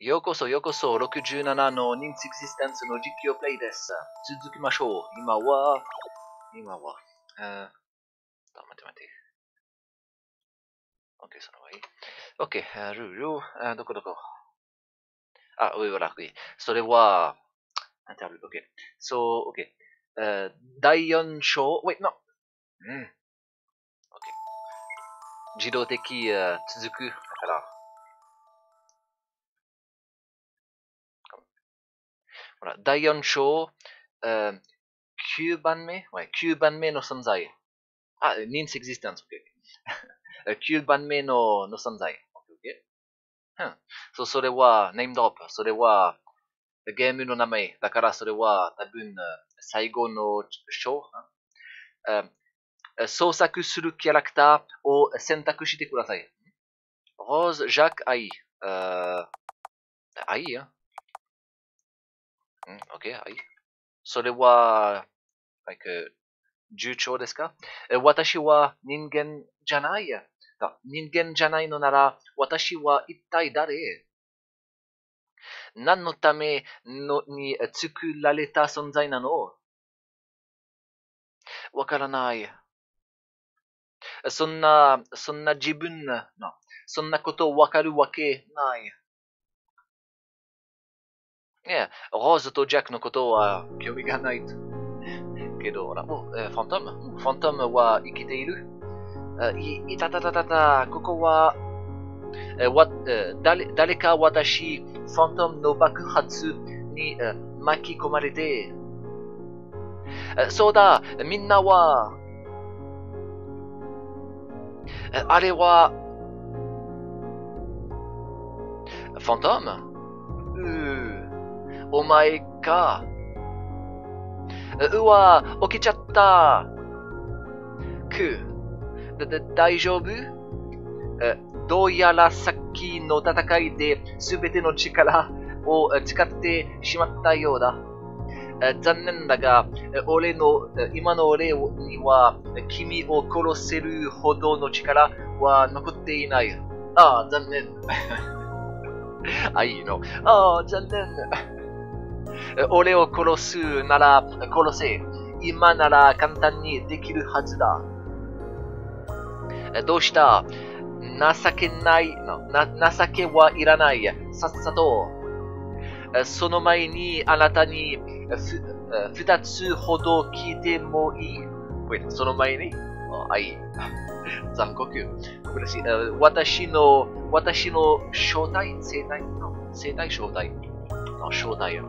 ようこそようこそ67のニンスエクジステンスの実況プレイです。続きましょう。今は、今は、えー、待って待って。OK、そのままいい。OK、えールール、ーどこどこ。あ、上 voilà、oui。それは、インタビュー、OK。そう、OK。えー第4章、wait, no。うん。OK。自動的、えー続く。だから、ほら、第4章、えー9番目、ouais、9番目の存在。あ、ニンスエクジステンス、OK。9番目のの存在。OK、うん。そう、それは、ネームドロップ。それは、ゲームの名前。だから、それは、多分、最後の章。創作するキャラクターを選択してください。ローズ、ジャック、アイ。アイん、OK、アイ。それは、like, 重調ですか私は人間じゃない。人間じゃないのなら、私は一体誰何のためのに作られた存在なのわからない。そんな、そんな自分の、そんなことわかるわけない。いや、ローズとジャックのことは興味がないと。けど、ほら、おえーファントムファントムは生きている？あい、いたたたたた、ここは、えーわえー誰誰か私、ファントムの爆発にえー巻き込まれて、えそうだ、みんなは、えあれは、ファントム、お前か。うわ、起きちゃった。く、だ、だ、大丈夫？どうやらさっきの戦いで全ての力を使ってしまったようだ。残念だが、俺の、今の俺には、君を殺せるほどの力は残っていない。ああ、残念。あ、いいの。ああ、残念。俺を殺すなら殺せ。今なら簡単にできるはずだ。どうした？情けないな、情けはいらない。さっさと。その前にあなたにえふえ二つほど聞いてもいい Wait, その前に？あ、いい。残酷。苦しい。私の、私の正体？生体？の生体？正体？正体。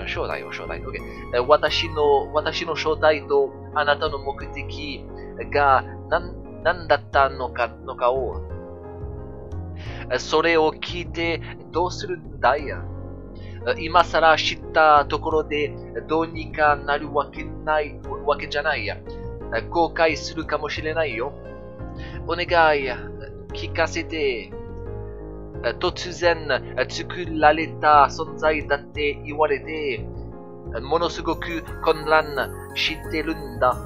あー正体よ、正体。OK 私の、私の正体とあなたの目的が何、何だったのか、のかを、それを聞いてどうするんだいえ今更知ったところでどうにかなるわけない、わけじゃないや。後悔するかもしれないよ。お願い、聞かせて。え突然、え作られた存在だって言われて、えものすごく混乱してるんだ。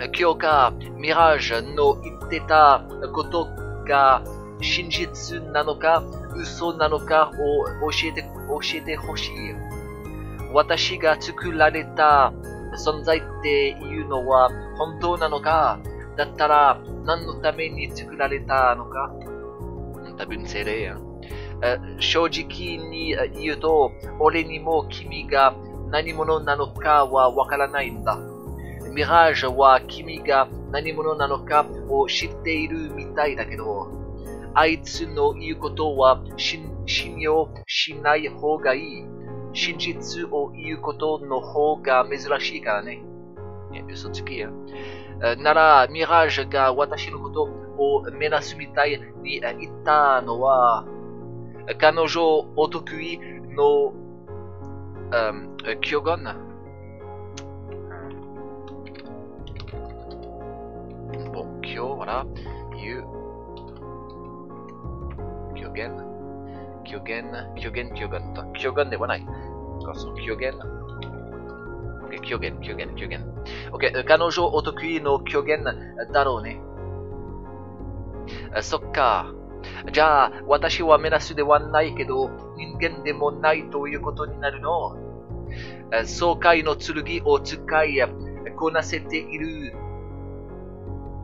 え今日か、ミラージュの言ってたことが真実なのか、嘘なのかを教えて、教えてほしい。私が作られた存在っていうのは本当なのか？だったら何のために作られたのか？多分それや。正直に言うと、俺にも君が何者なのかはわからないんだ。ミラージュは君が何者なのかを知っているみたいだけど、あいつの言うことは信用しない方がいい。真実を言うことの方が珍しいからね。嘘つきや。なら、ミラージュが私のことを目指すみたいにえ言ったのは、彼女お得意の、um, キョゴン。Bon, Kyo, voilà. You. Kyogen. Kyogen. Kyogen, Kyogen. と Kyogen ではない。そう、Kyogen。OK、Kyogen、Kyogen、Kyogen。OK、彼女お得意の Kyogen だろうね。あ そっか。じゃあ、私はメナスではないけど、人間でもないということになるの？爽快の剣を使いこなせている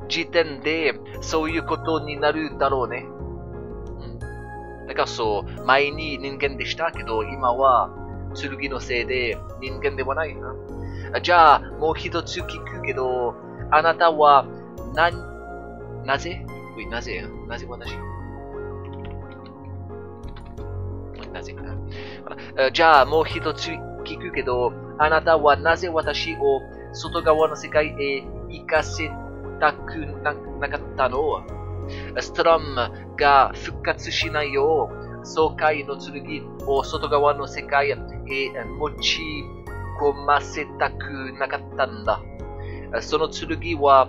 時点で、そういうことになるだろうね。うん、だからそう、前に人間でしたけど、今は剣のせいで人間ではないな。じゃあ、もう一つ聞くけど、あなたは、な、なぜ？なぜなぜ私なぜかなじゃあ、もう一つ聞くけど、あなたはなぜ私を外側の世界へ行かせたくなかったの？ストラムが復活しないよう、爽快の剣を外側の世界へ持ち込ませたくなかったんだ。その剣は、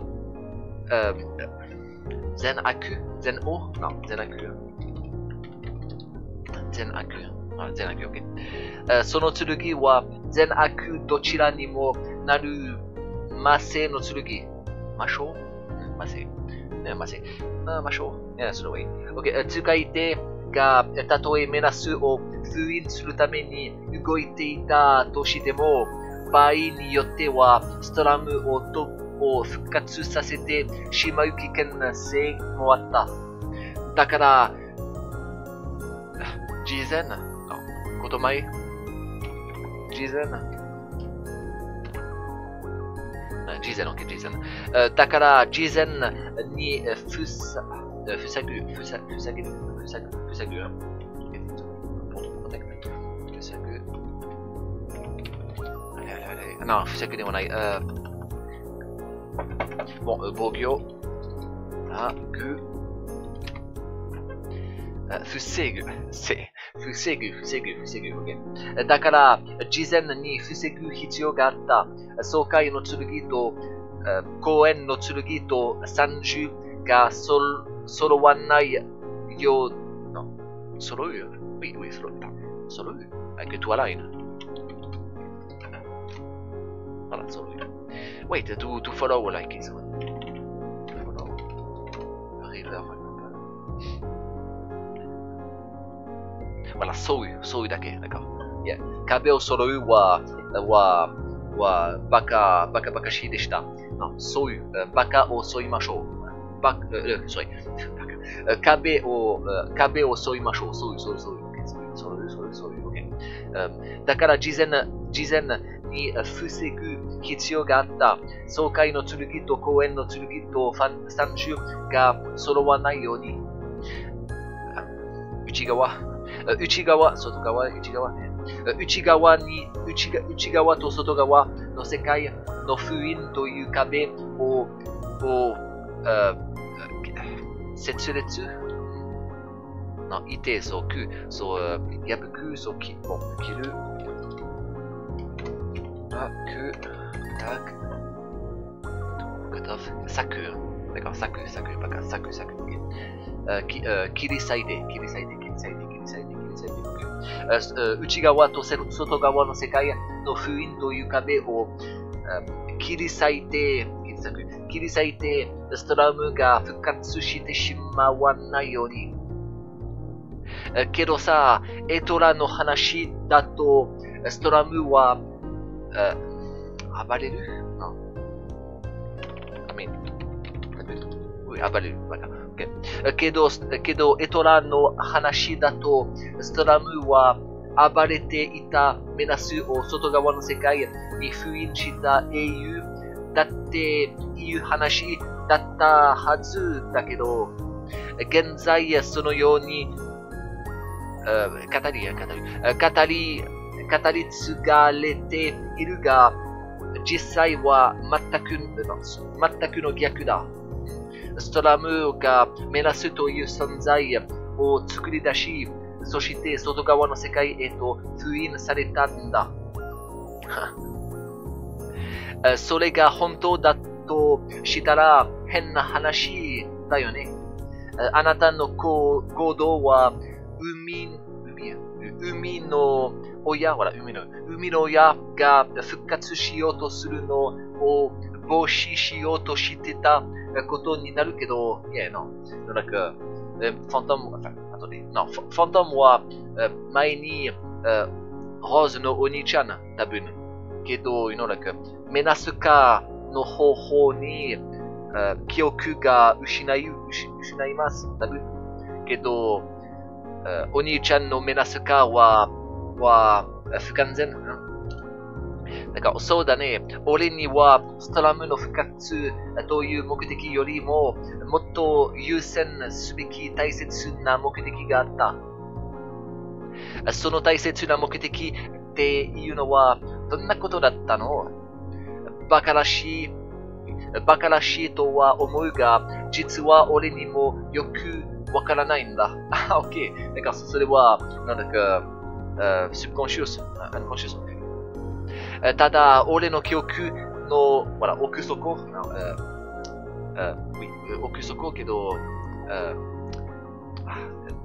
全悪全王 Non, 全悪。全悪。あ、全悪、OK。その剣は全悪どちらにもなる魔性の剣。魔性？魔性。魔性。魔性。その上。OK。使い手がたとえメナスを封印するために動いていたとしても、場合によってはストラムをとを復活させてしまう危険な性もあった。だから、事前、こと前、事前、事前、OK、事前。だから、事前にふさ、ふさぐ、ふさ、ふさぐ、ふさぐ、ふさぐ。Non, fusaku でもない。Bon, euh, Bobio. Là, que. ふせぐ、せ、ふせぐ、ふせぐ、ふせぐ、ふせぐ。だから、事前にふせぐ必要があった。総会の剣と、公園の剣と、三十がそ、そわないよう、の、そうよ。ウィウィ、そろった。そろうよ。あ、グッドアライン。あら、そう。Wait, to, to follow like this one. Follow. River. Voilà, そういう、そういうだけ。なんか、いや、壁を揃うは、は、は、バカ、バカバカしいでした。そういう、バカを沿いましょう。バカ、uh, sorry. 壁を、壁を沿いましょう。そういう、そういう、そういう。そういう、そういう、そういう。Okay. だから、事前、事前、に防ぐ必要があった。総会の剣と公園の剣と三種が揃わないように。内側、内側、外側、内側ね。内側に内内側と外側の世界の封印という壁をを設列のいて、そう、そう、破く、そう、切る。あ、く、たく、さく、だからさく、さく、ばか、さく、さく、切り裂いて、切り裂いて、切り裂いて、切り裂いて、切り裂いて、内側と外側の世界の封印という壁を切り裂いて、切り裂いて、ストラムが復活してしまわないように。けどさ、エトラの話だと、ストラムは呃暴れる No. I mean, 暴れる。Okay. けど、けど、エトラの話だと、ストラムは暴れていたメナスを外側の世界に封印した英雄だっていう話だったはずだけど、現在そのように、語り、語り、語り、語り継がれているが、実際は全く全くの逆だ。ストラムがメナスという存在を作り出し、そして外側の世界へと封印されたんだ。それが本当だとしたら変な話だよね。あなたの行動は海海の親、ほら、海の、海の親が復活しようとするのを防止しようとしてたことになるけど、いや、の、なんか、え、ファントム、attendez, non, ファントムは、前に、えー、ローズのお兄ちゃん、多分。けど、you know, like, メナスカの方法に、記憶が失い、失います、多分。けど、えー、お兄ちゃんのメナスカは、は、不完全。だから、そうだね。俺には、ストラムの復活という目的よりも、もっと優先すべき大切な目的があった。その大切な目的っていうのは、どんなことだったのバカらしい、バカらしいとは思うが、実は俺にもよくわからないんだ。あ、オッケー。だからそれは、なんだか、uh, subconscious, unconscious. ただ、俺の記憶の、ほら、奥底、uh, uh, oui, 奥底けど、uh,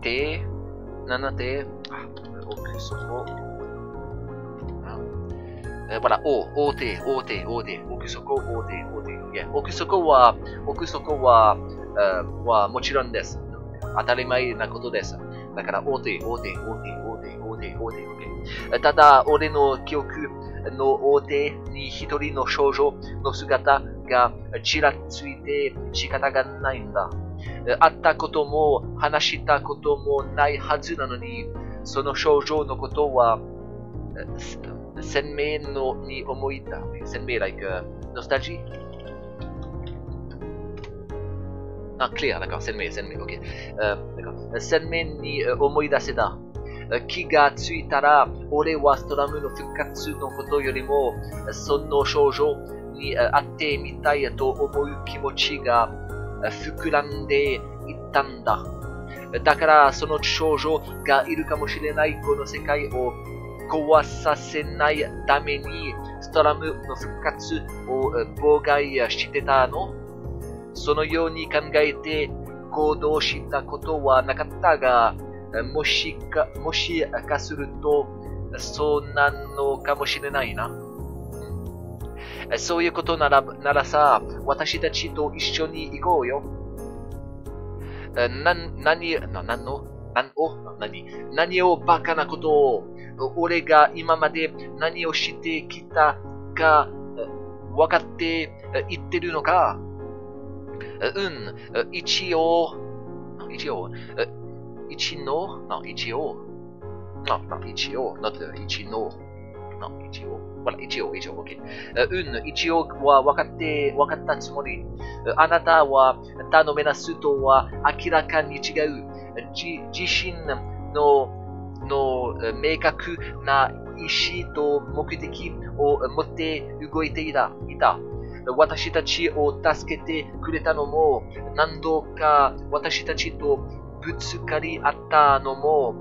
手、7手、奥底、ほら、お、大手、大手、大手、奥底、大手、大手。Yeah. 奥底は、奥底は、uh, はもちろんです。当たり前なことです。だから、大手、大手、大手、大手、手、大手、ただ、俺の記憶の大手に一人の少女の姿がちらついて仕方がないんだ。会ったことも話したこともないはずなのに、その少女のことは鮮明のに思い出鮮明 like、uh, nostalgie? あ、クリア、d'accord, 鮮明、鮮明、OK、uh, d'accord. 鮮明に思い出せた。気がついたら、俺はストラムの復活のことよりも、その少女に会ってみたいと思う気持ちが膨らんでいったんだ。だから、その少女がいるかもしれないこの世界を壊させないために、ストラムの復活を妨害してたのそのように考えて行動したことはなかったが、もしか、もしかすると、そうなのかもしれないな。そういうことならならさ、私たちと一緒に行こうよ。な、何、な、何の？何を？何？何をバカなことを？俺が今まで何をしてきたか分かって言ってるのか？うん、一応、一応、一の、no, 一応、no, no, 一応、not 一の、no, 一応、ほら、一応、一応、OK。うん、一応は分かって、分かったつもり。あなたは頼めなすとは明らかに違う。じ自身のの明確な意思と目的を持って動いていた。いた私たちを助けてくれたのも、何度か私たちとぶつかり合ったのも、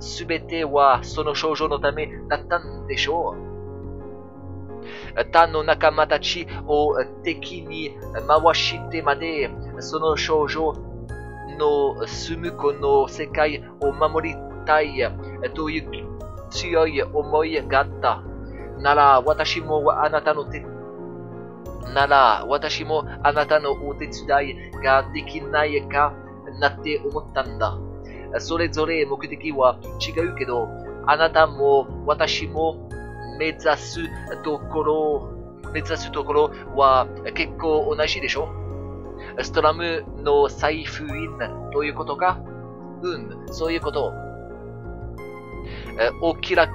すべてはその少女のためだったんでしょう。他の仲間たちを敵に回してまで、その少女の住むこの世界を守りたいという強い思いがあった。なら私もあなたの手なら私もあなたのお手伝いができないかなって思ったんだ。それぞれ目的は違うけど、あなたも私も目指すところ、目指すところは結構同じでしょ？ストラムの財布員ということか？うん、そういうこと。お気楽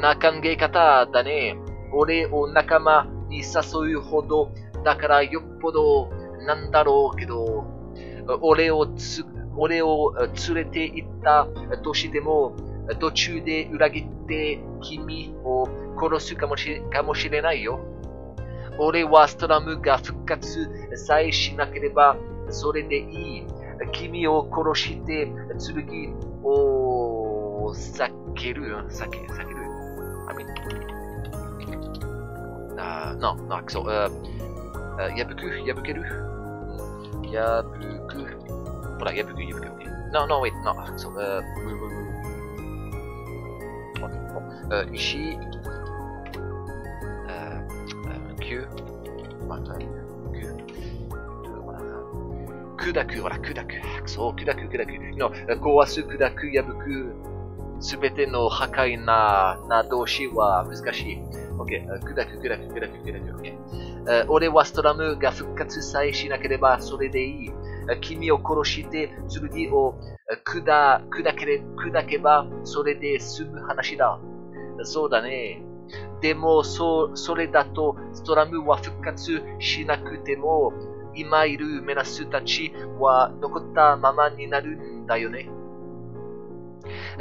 な考え方だね。俺を仲間に誘うほど、だからよっぽどなんだろうけど、俺をつ、俺を連れて行ったとしても、途中で裏切って君を殺すかもしかもしれないよ。俺はストラムが復活さえしなければそれでいい。君を殺して剣を避ける。避け、避ける。I mean, uh, non, non, accent. Euh, euh, Yabuku, Yabukeru. Yabuku. Voilà, Yabuku, Yabuku. Non, non, wait, non, accent. Euh, bon, euh, ici. Euh, euh, que. Voilà, que. 砕く、ほら、砕く。そう、砕く、砕く。の、壊す、砕く、破く。すべての破壊な、な動詞は難しい。OK。砕く、砕く、砕く、砕く。OK。俺はストラムが復活さえしなければそれでいい。君を殺して剣を砕砕けれ砕けばそれで済む話だ。そうだね。でもそ、それだとストラムは復活しなくても、今いるメナスたちは残ったままになるんだよね。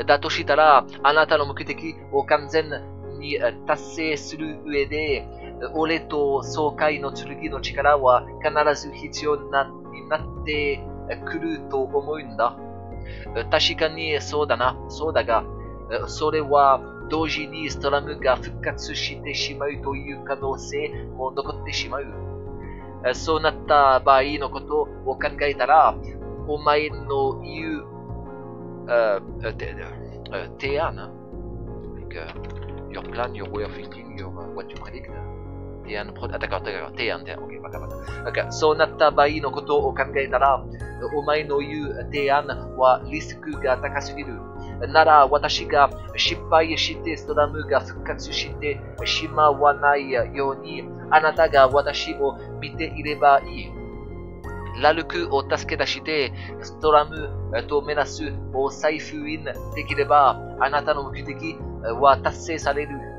だとしたら、あなたの目的を完全に達成する上で、俺と総会の剣の力は必ず必要になってくると思うんだ。確かにそうだな、そうだが、それは同時にストラムが復活してしまうという可能性も残ってしまう。そうなった場合のことを考えたら、お前の言う、提案、your plan, your way of thinking, your, what you predict, 提案、あ、だから、だから、提案、提案、OK、わかった。だか、そうなった場合のことを考えたら、お前の言う提案はリスクが高すぎる。なら、私が失敗してストラムが復活してしまわないように、あなたが私を見ていればいい。ラルクを助け出して、ストラムとメナスを再封印できれば、あなたの目的は達成される。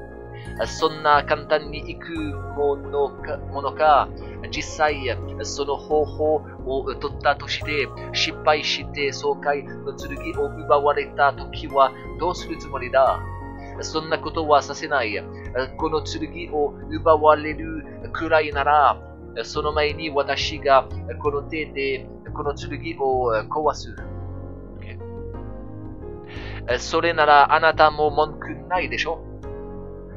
そんな簡単にいくものか、ものか実際、その方法を取ったとして、失敗して総会の剣を奪われた時はどうするつもりだ？そんなことはさせない。この剣を奪われるくらいなら、その前に私がこの手でこの剣を壊す。それならあなたも文句ないでしょ？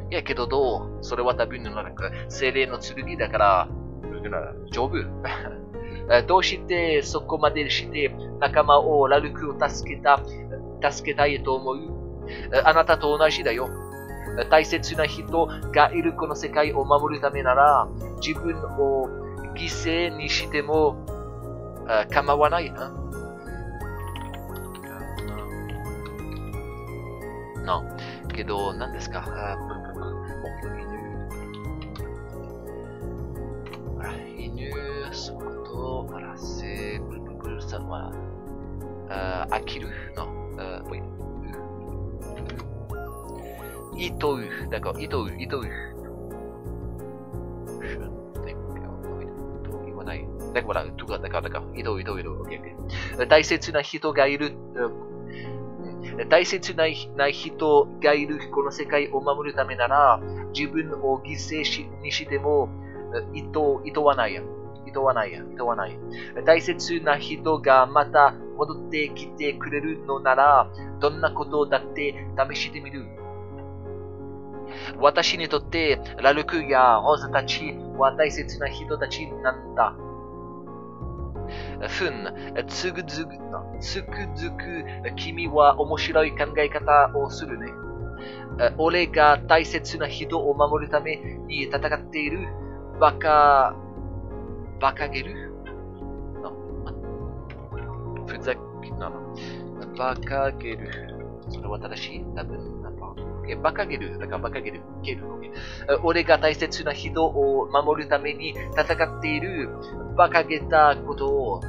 いやけどどう？それは多分のなんか精霊の剣だから、丈夫？どうしてそこまでして仲間をラルクを助けた、助けたいと思う？あなたと同じだよ。大切な人がいるこの世界を守るためなら、自分を犠牲にしても構わないな。な。けど、何ですか？犬、そこと、あらせ、ブルブルブルさんは、飽きるの。いとう、だから、いとう、いとう。言わない。だから、とか、だから、だから、いとう、いとう、いとう。大切な人がいる、大切な人がいるこの世界を守るためなら、自分を犠牲にしても、いと、いとわない。いとわない。いとわない。大切な人がまた戻ってきてくれるのなら、どんなことだって試してみる？私にとって、ラルクやローザたちは大切な人たちなんだ。ふん、つぐづぐ、つくづく、君は面白い考え方をするね。俺が大切な人を守るために戦っているバカ、バカゲルふざけ、なの。バカゲル。それは正しい。多分、なんか。バカゲル。だからバカゲル。ゲル。俺が大切な人を守るために戦っているバカげたことを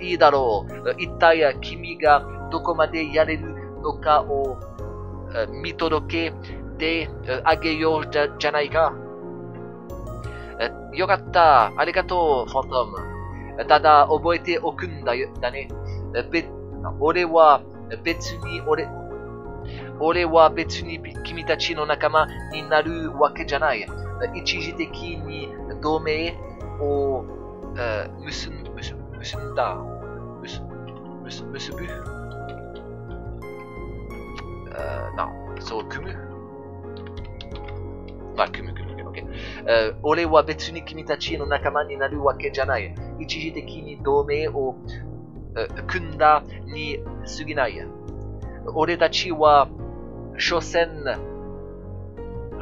いいだろう。一体君がどこまでやれるのかを見届けてあげようじゃじゃないか。よかった。ありがとう、フォントム。ただ、覚えておくんだよ、だね。べ、俺は別に、俺、俺は別に君たちの仲間になるわけじゃない。一時的に同盟を、結ん結結んだ。結結結ぶ。な、そう、組む。まあ、組む、組む。Uh, 俺は別に君たちの仲間になるわけじゃない。一時的に同盟を、uh, 組んだに過ぎない。俺たちは、所詮、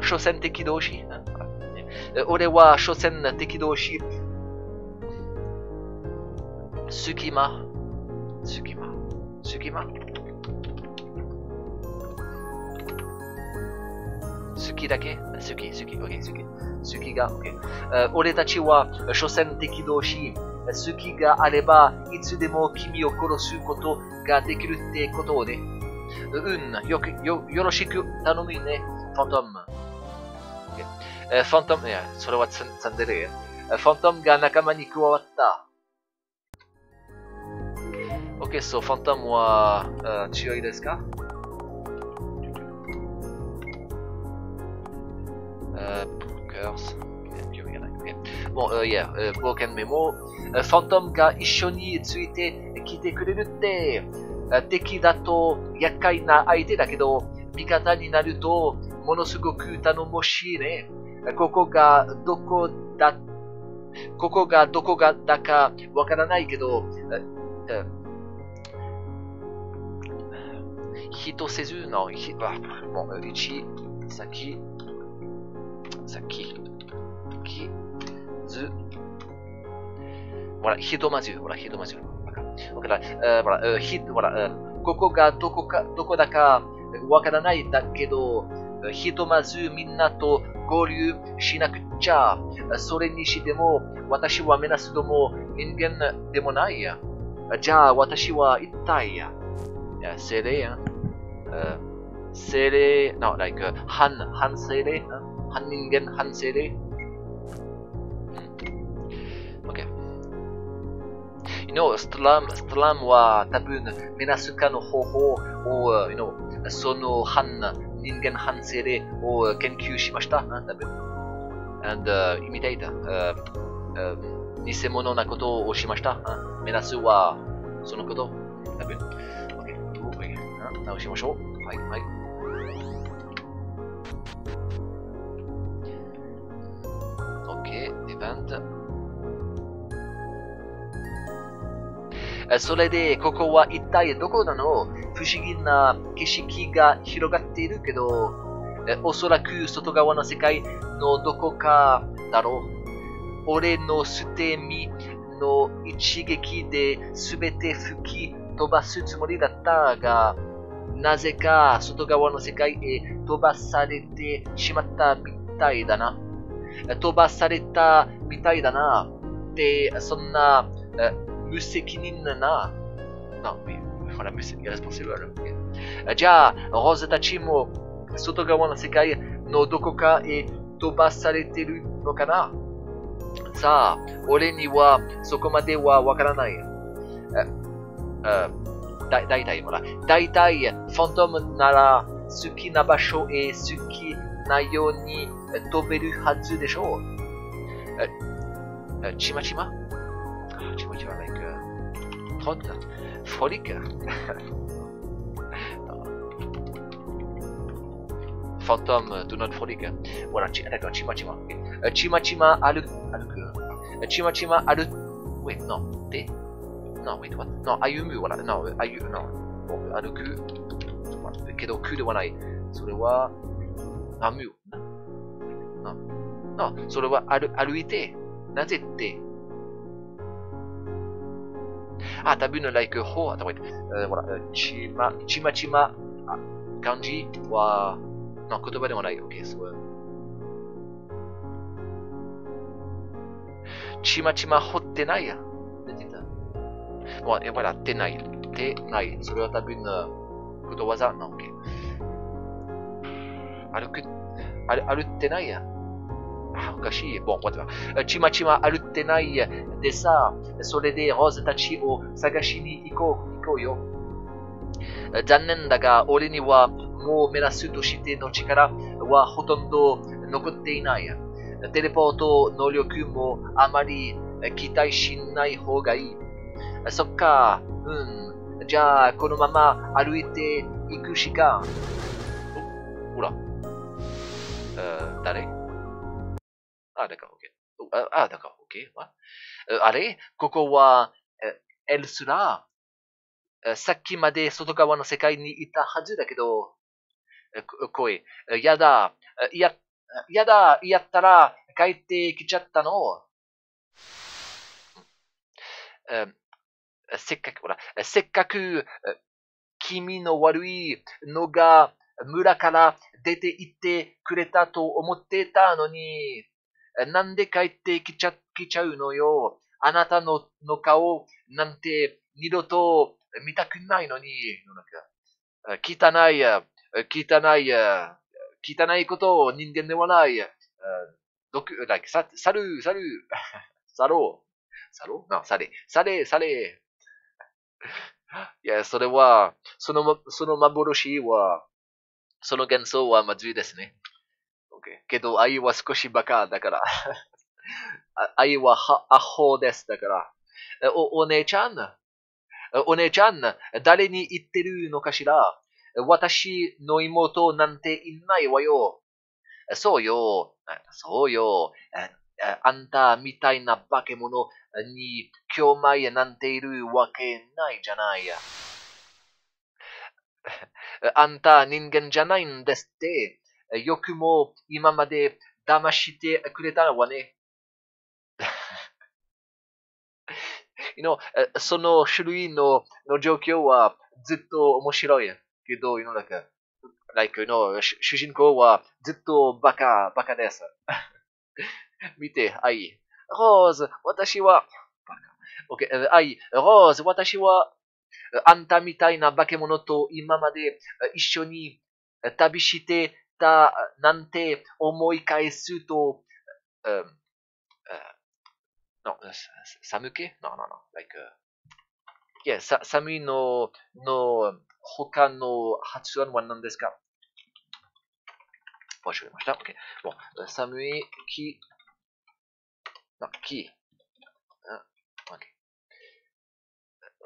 所詮敵同士。俺は所詮敵同士。隙間、隙間、隙間。好きだけ？好き、好き、OK、好き。好きが、OK。俺たちは、所詮敵同士。好きがあれば、いつでも君を殺すことができるってことをね。うん、よく、よ、よろしく頼むね、ファントム。Okay. ファントム、いや、それはツンデレ。ファントムが仲間に加わった。OK、そう、ファントムは、強いですか？Curse. Okay. もう、いや、冒険メモ。ファントムが一緒についてきてくれるって、敵だと厄介な相手だけど、味方になるとものすごく頼もしいね。ここがどこだ、ここがどこがだかわからないけど、人せずの、もう、一、先、先、き、ず、ほら、ひとまず、ほら、ひとまず。ほら、ほら、ひ、ほら、ここがどこか、どこだかわからないだけど、ひとまずみんなと合流しなくちゃ。それにしても、私はメナスども人間でもないや。じゃあ、私は一体や。精霊や。精霊、no, like, 反、反精霊。半人間半精霊 OK。You know, ストラム、ストラムは多分、メナスカの方法を、you know, その半人間半精霊を研究しました。多分。and、uh, imitate、uh, uh, 偽物なことをしました。メナスはそのこと。多分。OK。直しましょう。はい、はい。それで、ここは一体どこなの？不思議な景色が広がっているけど、おそらく外側の世界のどこかだろう。俺の捨て身の一撃で全て吹き飛ばすつもりだったが、なぜか外側の世界へ飛ばされてしまったみたいだな。飛ばされたみたいだな。で、そんな無責任な。Non, mais voilà, mais c'est irresponsible. Okay. じゃあ、ローズたちも外側の世界のどこかへ飛ばされてるのかなさあ、俺にはそこまではわからない。だだいたい、ほら、だいたい、ファントムなら好きな場所へ好きなように飛べるはずでしょう。ちまちま？ちまちま like Trott Frolic Fantôme de notre frolic. Voilà, d'accord, Chima Chima. Chima Chima a le. A le Chima Chima a le. Wait, non, T Non, wait, what Non, Ayumu, voilà, non, Ayu, non. Bon, a le cul. けど、クではない。それは、あ、む。な、な、それはあ、食べの like ほ、あ、たま、えー、ほら、ちま、ちまちま、あ、漢字は、の言葉でもない。OK, そう。ちまちま掘ってないや。出てた。まあ、え、ほら、てない。てない。それは多分のことわざなわけ。歩く、歩、歩ってないや。おかしい。ボン、待って。ちまちま歩ってないでさ、それでローズたちを探しに行こう、行こうよ。残念だが、俺にはもうメラスとしての力はほとんど残っていない。テレポート能力もあまり期待しない方がいい。そっか、うん。じゃあ、このまま歩いて行くしか。ほら。誰？あ、だから OK。あ、だから OK。あれ？ここは、エルスラさっきまで外側の世界にいたはずだけど、声、やだ、や、やだ、やったら帰ってきちゃったの？せっかく、ほら、せっかく、気味の悪いのが村から出て行ってくれたと思ってたのに、なんで帰ってきちゃきちゃうのよ。あなたのの顔なんて二度と見たくないのに、汚い、汚い、汚いことを人間ではない。毒、like, さ、さる、さる、さろう。さろうな、され、され、され。いや、それは、その、その幻は、その幻想はまずいですね。Okay. けど、愛は少しバカだから。愛はアホです。だから。お、お姉ちゃん、お姉ちゃん、誰に言ってるのかしら？私の妹なんていないわよ。そうよ。そうよ。あんたみたいな化け物に今日前なんているわけないじゃない。あんた人間じゃないんですって。よくも今まで騙してくれたわね。you know, その種類のの状況はずっと面白いけど、you know, like, like, you know, 主人公はずっとバカ、バカです。見て、愛。ローズ、私は、バカ OK、愛。ローズ、私は、あんたみたいな化け物と今まで一緒に旅してったなんて思い返すと、um, uh, no, 寒気 ?No, no, no. Like, uh, yeah, さ寒いのの他の発音は何ですか？忘れました。OK。bon, 寒い気 Non, qui hein Ok.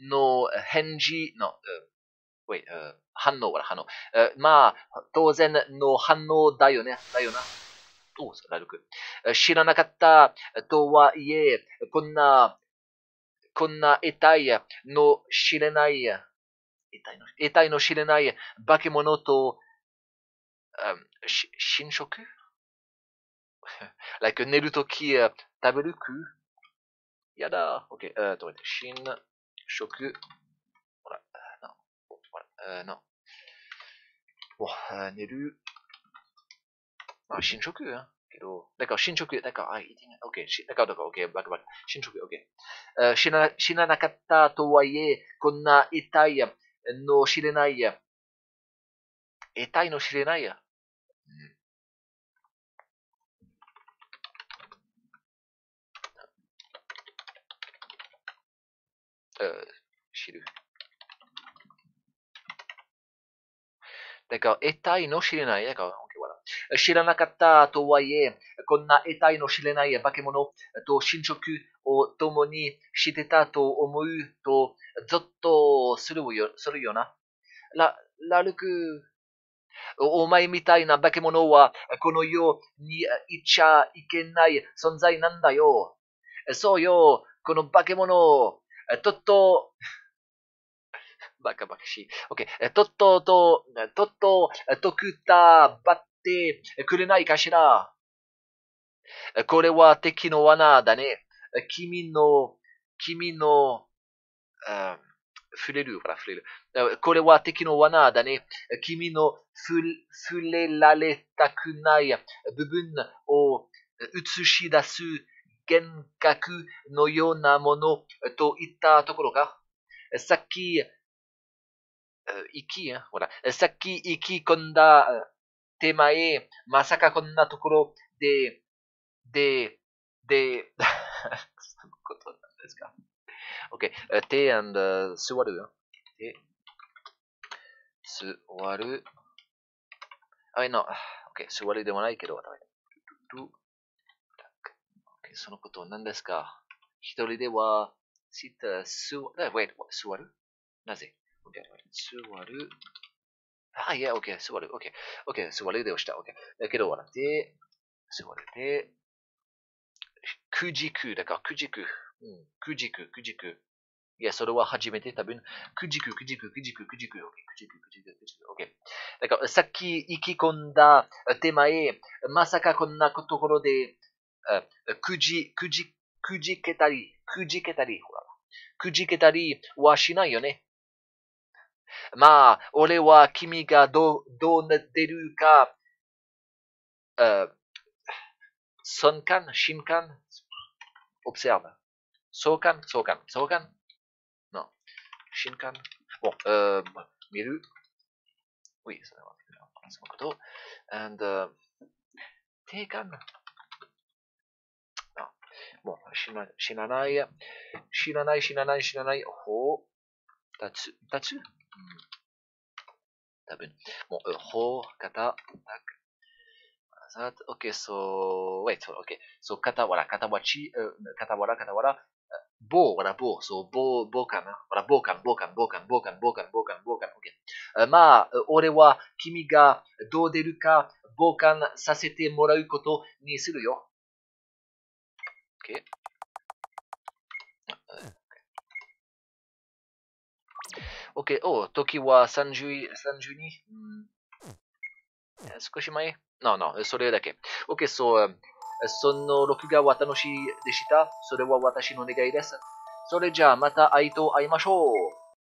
の返事の、wait, 反応は反応。まあ、当然の反応だよね。だよな。おラルク？知らなかったとはいえ、こんな、こんな得体の知れない、得体の得体の知れない化け物と、侵食 like 寝るとき食べるくやだ。OK。えー、っと、待って。新食。ほら。な。ほら。えー、な。お、寝る。あ、新食や。けど、だから新食、だから、あ、いい。OK。だから、だから、OK。バカバカ。新食、OK。えー、死な、死ななかったとはいえ、こんな痛いの知れないや。痛いの知れないや。知る。だから、得体の知れない。だから、OK、知らなかったとはいえ、こんな得体の知れない化け物と侵食を共にしてたと思うと、ずっとするよするよな。ラ、ラルク、お前みたいな化け物は、この世にいちゃいけない存在なんだよ。そうよ、この化け物、とっと、バカバカしい。OK。とっとと、とっと、とくたばってくれないかしら？これは敵の罠だね。君の、君の、触れる、ほら、触れる。これは敵の罠だね。君の触れられたくない部分を映し出す幻覚のようなものといったところか？さっき、息、ほら、さっき生き込んだ手前、まさかこんなところで、で、で、そのことなんですか？OK、手 and、座るよ。手、座る。あ、いの、OK、座るでもないけど、そのことは何ですか？一人では、sit, 座、wait, 座る？なぜ？?OK。座る。あ、いや、OK。座る。OK。OK。座るで押した。OK。だけど、笑って、座れて、くじく。だから、くじく。うん。くじく、くじく。いや、それは初めて多分、くじく、くじく、くじく、くじく、OK。くじく、くじく、くじく、OK。だから、さっき行き込んだ手前、まさかこんなところで、くじ、くじ、くじけたり、くじけたり、ほら、くじけたりはしないよね。まあ、俺は君がど、どうなってるか、uh, 瞬間、瞬間、observe. 相関、相関、相関 Non. 瞬間。Bon, euh, 見る Oui, それは、そのこと。and, uh, 定感もう知ら知らない、知らない、知らない、知らない、ほう、立つ、立つ、うん、多分、もう、ほう、肩、tak. That, ok, so, wait, so, ok. So, kata, voilà, katawachi, euh, kata, voilà, kata, voilà. Bo, voilà, bo, so, bo, bokan, hein. voilà, bokan, bokan, bokan, bokan, bokan, bokan, bokan, ok. Uh, まあ、俺は君がどう出るか、傍観させてもらうことにするよ。Okay. OK。お、時は30、30に、うん、少し前 ?No, no, それだけ。OK、そう、その録画は楽しいでした。それは私の願いです。それじゃあまた愛と会いましょう。